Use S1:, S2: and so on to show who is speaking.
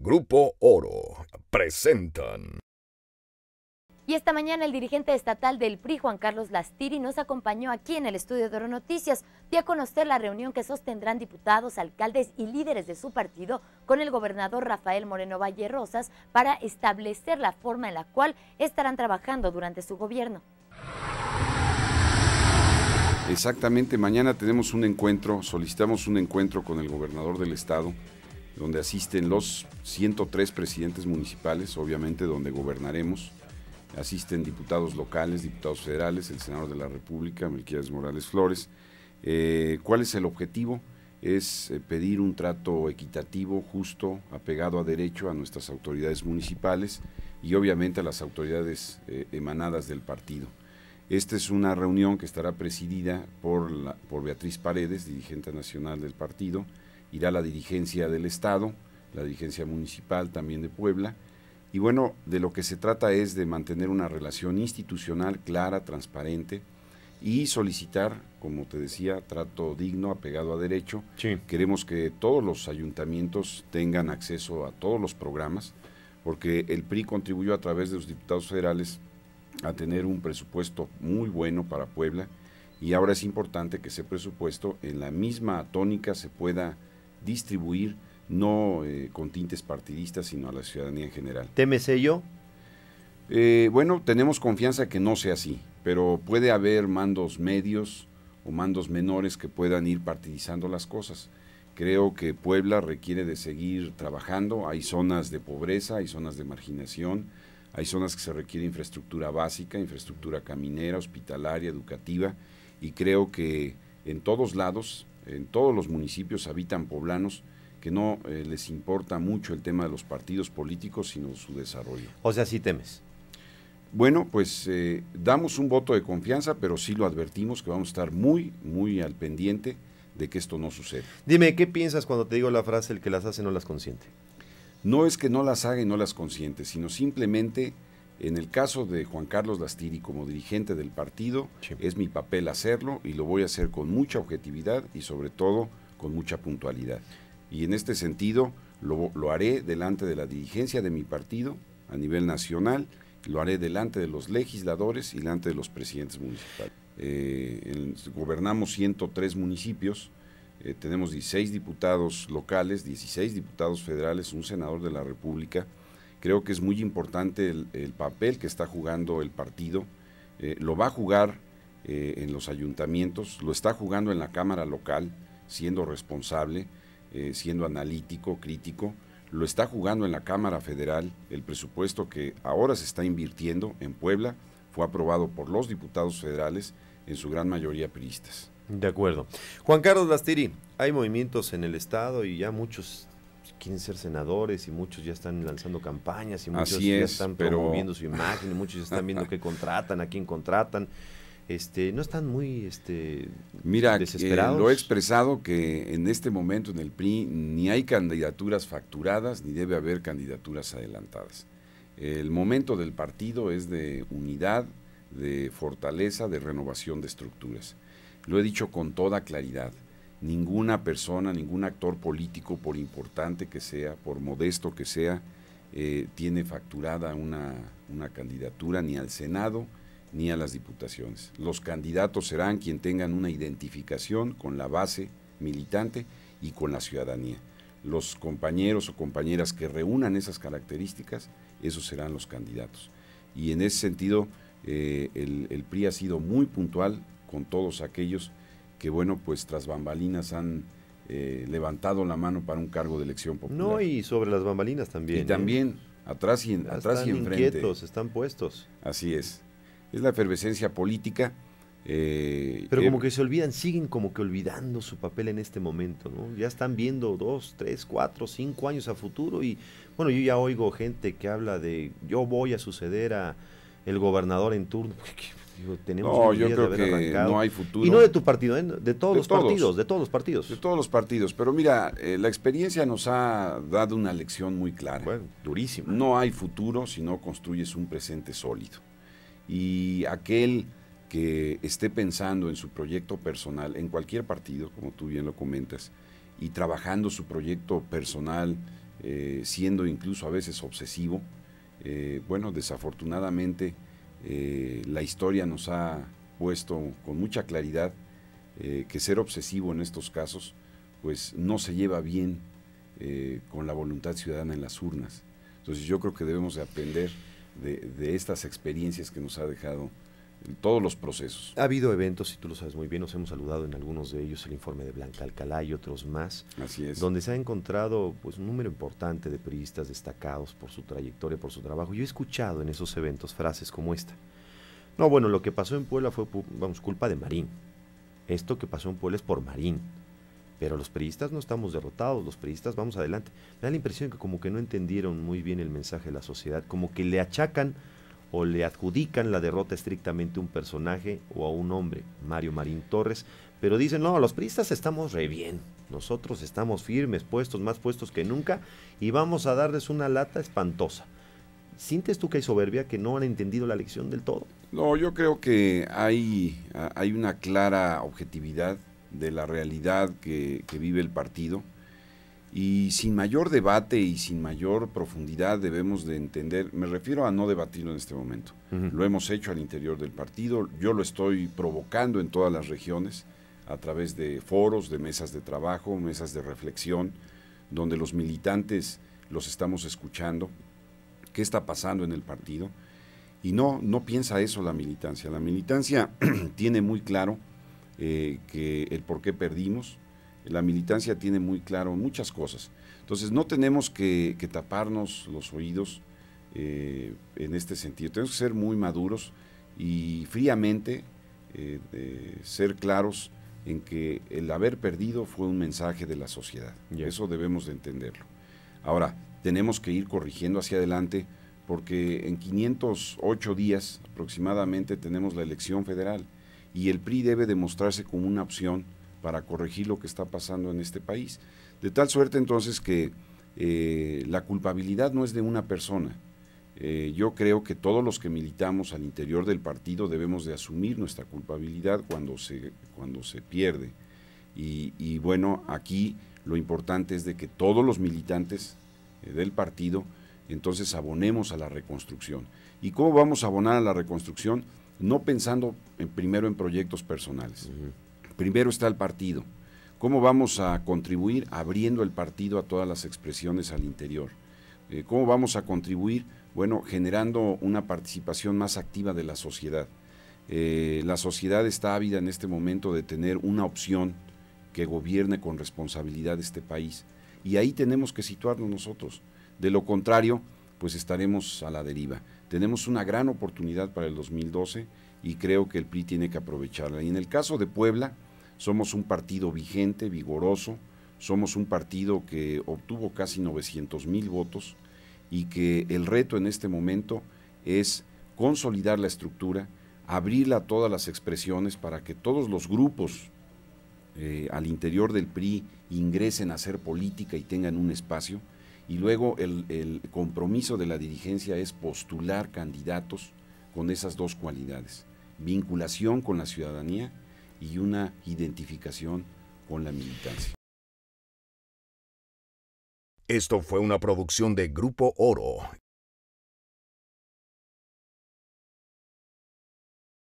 S1: Grupo Oro presentan.
S2: Y esta mañana el dirigente estatal del PRI, Juan Carlos Lastiri, nos acompañó aquí en el estudio de Oro Noticias. Dio a conocer la reunión que sostendrán diputados, alcaldes y líderes de su partido con el gobernador Rafael Moreno Valle Rosas para establecer la forma en la cual estarán trabajando durante su gobierno.
S3: Exactamente, mañana tenemos un encuentro, solicitamos un encuentro con el gobernador del estado, donde asisten los 103 presidentes municipales, obviamente donde gobernaremos. Asisten diputados locales, diputados federales, el senador de la República, Melquiades Morales Flores. Eh, ¿Cuál es el objetivo? Es eh, pedir un trato equitativo, justo, apegado a derecho a nuestras autoridades municipales y obviamente a las autoridades eh, emanadas del partido. Esta es una reunión que estará presidida por, la, por Beatriz Paredes, dirigente nacional del partido. Irá la dirigencia del Estado, la dirigencia municipal también de Puebla. Y bueno, de lo que se trata es de mantener una relación institucional clara, transparente y solicitar, como te decía, trato digno, apegado a derecho.
S4: Sí.
S3: Queremos que todos los ayuntamientos tengan acceso a todos los programas, porque el PRI contribuyó a través de los diputados federales a tener un presupuesto muy bueno para Puebla y ahora es importante que ese presupuesto en la misma tónica se pueda distribuir no eh, con tintes partidistas, sino a la ciudadanía en general.
S4: ¿Temes ello?
S3: Eh, bueno, tenemos confianza que no sea así, pero puede haber mandos medios o mandos menores que puedan ir partidizando las cosas. Creo que Puebla requiere de seguir trabajando, hay zonas de pobreza, hay zonas de marginación, hay zonas que se requiere infraestructura básica, infraestructura caminera, hospitalaria, educativa, y creo que en todos lados, en todos los municipios habitan poblanos que no eh, les importa mucho el tema de los partidos políticos, sino su desarrollo.
S4: O sea, sí temes.
S3: Bueno, pues eh, damos un voto de confianza, pero sí lo advertimos que vamos a estar muy, muy al pendiente de que esto no suceda.
S4: Dime, ¿qué piensas cuando te digo la frase, el que las hace no las consiente?
S3: No es que no las haga y no las consiente, sino simplemente en el caso de Juan Carlos Lastiri como dirigente del partido,
S4: Sí.
S3: es mi papel hacerlo y lo voy a hacer con mucha objetividad y sobre todo con mucha puntualidad. Y en este sentido lo, lo haré delante de la dirigencia de mi partido a nivel nacional, lo haré delante de los legisladores y delante de los presidentes municipales. Eh, gobernamos 103 municipios, eh, tenemos 16 diputados locales, 16 diputados federales, un senador de la República. Creo que es muy importante el, el papel que está jugando el partido. Eh, lo va a jugar eh, en los ayuntamientos, lo está jugando en la Cámara local, siendo responsable, eh, siendo analítico, crítico. Lo está jugando en la Cámara Federal. El presupuesto que ahora se está invirtiendo en Puebla fue aprobado por los diputados federales, en su gran mayoría priistas.
S4: De acuerdo. Juan Carlos Lastiri, hay movimientos en el Estado y ya muchos quieren ser senadores y muchos ya están lanzando campañas y muchos
S3: Así
S4: ya
S3: es,
S4: están
S3: pero-
S4: promoviendo su imagen y muchos ya están viendo qué contratan, a quién contratan. Este, no están muy este
S3: Mira, eh,
S4: desesperados.
S3: lo he expresado que en este momento en el PRI ni hay candidaturas facturadas ni debe haber candidaturas adelantadas. El momento del partido es de unidad, de fortaleza, de renovación de estructuras. Lo he dicho con toda claridad. Ninguna persona, ningún actor político, por importante que sea, por modesto que sea, eh, tiene facturada una, una candidatura ni al Senado ni a las diputaciones. Los candidatos serán quien tengan una identificación con la base militante y con la ciudadanía. Los compañeros o compañeras que reúnan esas características, esos serán los candidatos. Y en ese sentido, eh, el, el PRI ha sido muy puntual con todos aquellos que, bueno, pues tras bambalinas han eh, levantado la mano para un cargo de elección popular.
S4: No, y sobre las bambalinas también.
S3: Y
S4: ¿eh?
S3: también atrás y, en- atrás y
S4: están
S3: enfrente.
S4: inquietos, están puestos.
S3: Así es. Es la efervescencia política. eh,
S4: Pero como que se olvidan, siguen como que olvidando su papel en este momento, ¿no? Ya están viendo dos, tres, cuatro, cinco años a futuro y bueno, yo ya oigo gente que habla de yo voy a suceder a el gobernador en turno. Digo, tenemos
S3: No, yo creo que no hay futuro.
S4: Y no de tu partido, ¿eh? de todos
S3: De
S4: los
S3: todos.
S4: partidos, de todos los partidos.
S3: De todos los partidos. Pero mira, eh, la experiencia nos ha dado una lección muy clara.
S4: Bueno, durísimo.
S3: No hay futuro si no construyes un presente sólido. Y aquel que esté pensando en su proyecto personal, en cualquier partido, como tú bien lo comentas, y trabajando su proyecto personal eh, siendo incluso a veces obsesivo. Bueno, desafortunadamente la historia nos ha puesto con mucha claridad que ser obsesivo en estos casos pues no se lleva bien con la voluntad ciudadana en las urnas. Entonces yo creo que debemos de aprender de, de estas experiencias que nos ha dejado en todos los procesos.
S4: Ha habido eventos, y tú lo sabes muy bien, nos hemos saludado en algunos de ellos, el informe de Blanca Alcalá y otros más,
S3: Así es.
S4: donde se ha encontrado pues, un número importante de periodistas destacados por su trayectoria, por su trabajo. Yo he escuchado en esos eventos frases como esta. No, bueno, lo que pasó en Puebla fue, vamos, culpa de Marín. Esto que pasó en Puebla es por Marín. Pero los periodistas no estamos derrotados, los periodistas vamos adelante. Me da la impresión que como que no entendieron muy bien el mensaje de la sociedad, como que le achacan o le adjudican la derrota estrictamente a un personaje o a un hombre, Mario Marín Torres, pero dicen, no, los priistas estamos re bien, nosotros estamos firmes, puestos, más puestos que nunca, y vamos a darles una lata espantosa. ¿Sientes tú que hay soberbia, que no han entendido la lección del todo?
S3: No, yo creo que hay, hay una clara objetividad de la realidad que vive el partido y sin mayor debate y sin mayor profundidad debemos de entender, me refiero a no debatirlo en este momento, lo hemos hecho al interior del partido, yo lo estoy provocando en todas las regiones a través de foros, de mesas de trabajo, mesas de reflexión, donde los militantes los estamos escuchando, qué está pasando en el partido. Y no, no piensa eso la militancia. La militancia tiene muy claro eh, que el por qué perdimos, la militancia tiene muy claro muchas cosas. Entonces no tenemos que, taparnos los oídos eh, en este sentido. Tenemos que ser muy maduros y fríamente eh, ser claros en que el haber perdido fue un mensaje de la sociedad. Eso debemos de entenderlo. Ahora, tenemos que ir corrigiendo hacia adelante porque en 508 días aproximadamente tenemos la elección federal y el PRI debe demostrarse como una opción para corregir lo que está pasando en este país. De tal suerte entonces que eh, la culpabilidad no es de una persona. Eh, yo creo que todos los que militamos al interior del partido debemos de asumir nuestra culpabilidad cuando se, cuando se pierde. Y, bueno, aquí lo importante es de que todos los militantes eh, del partido entonces abonemos a la reconstrucción. ¿Y cómo vamos a abonar a la reconstrucción? No pensando en, primero en proyectos personales. Primero está el partido. ¿Cómo vamos a contribuir abriendo el partido a todas las expresiones al interior? Eh, ¿Cómo vamos a contribuir? Bueno, generando una participación más activa de la sociedad. Eh, la sociedad está ávida en este momento de tener una opción que gobierne con responsabilidad este país. Y ahí tenemos que situarnos nosotros. De lo contrario, pues estaremos a la deriva. Tenemos una gran oportunidad para el 2012 y creo que el PRI tiene que aprovecharla. Y en el caso de Puebla, somos un partido vigente, vigoroso, somos un partido que obtuvo casi 900 mil votos y que el reto en este momento es consolidar la estructura, abrirla a todas las expresiones para que todos los grupos eh, al interior del PRI ingresen a hacer política y tengan un espacio. Y luego el, el compromiso de la dirigencia es postular candidatos con esas dos cualidades, vinculación con la ciudadanía y una identificación con la militancia.
S1: Esto fue una producción de Grupo Oro